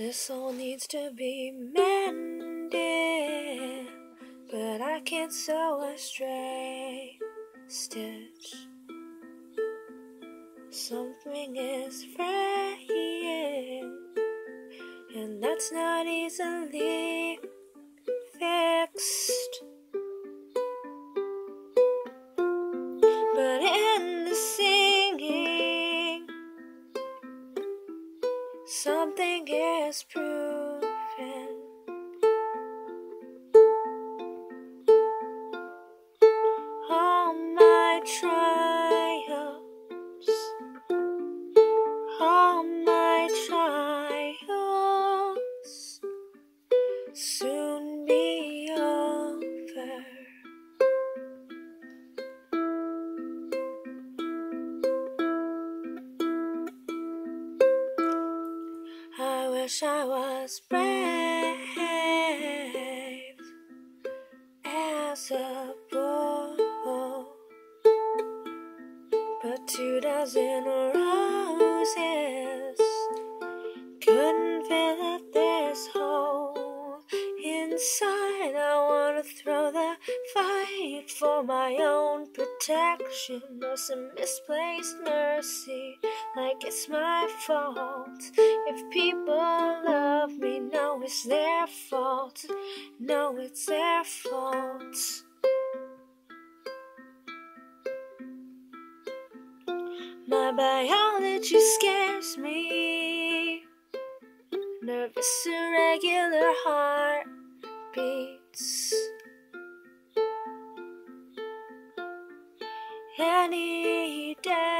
This soul needs to be mended, but I can't sew a straight stitch. Something is fraying, and that's not easily something is proven. All my triumphs, all my trials soon wish I was brave as a bull, but two dozen roses couldn't fill up this hole inside. I wanna throw the fight for my own protection or some misplaced mercy, like it's my fault. If people love me, no, it's their fault. No, it's their fault. My biology scares me. Nervous, irregular heartbeats. Any day